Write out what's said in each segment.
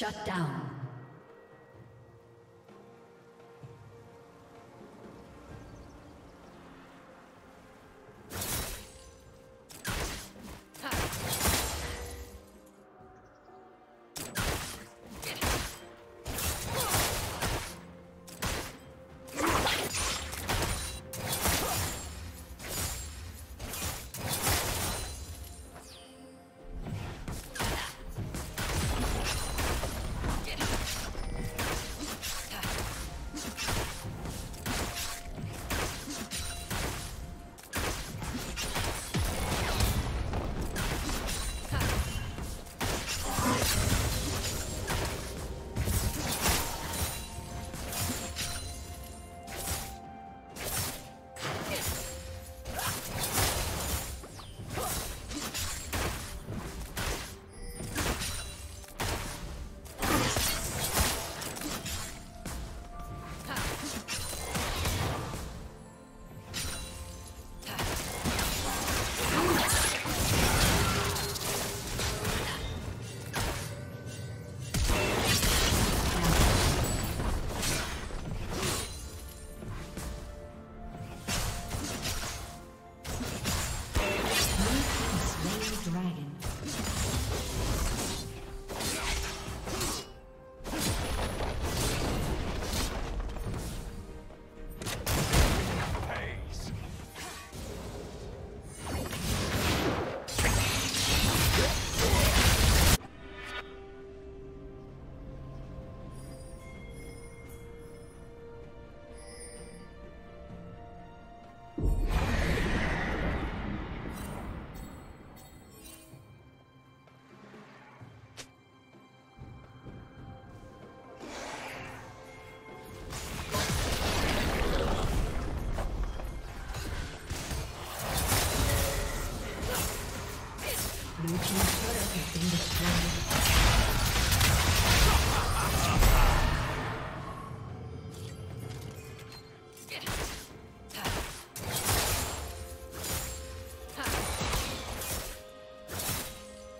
Shut down.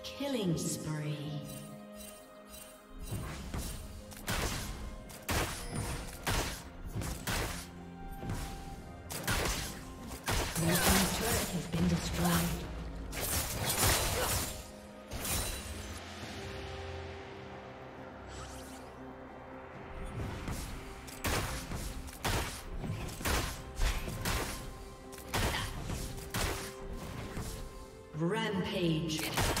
Killing spree. Your turret has been destroyed. Rampage.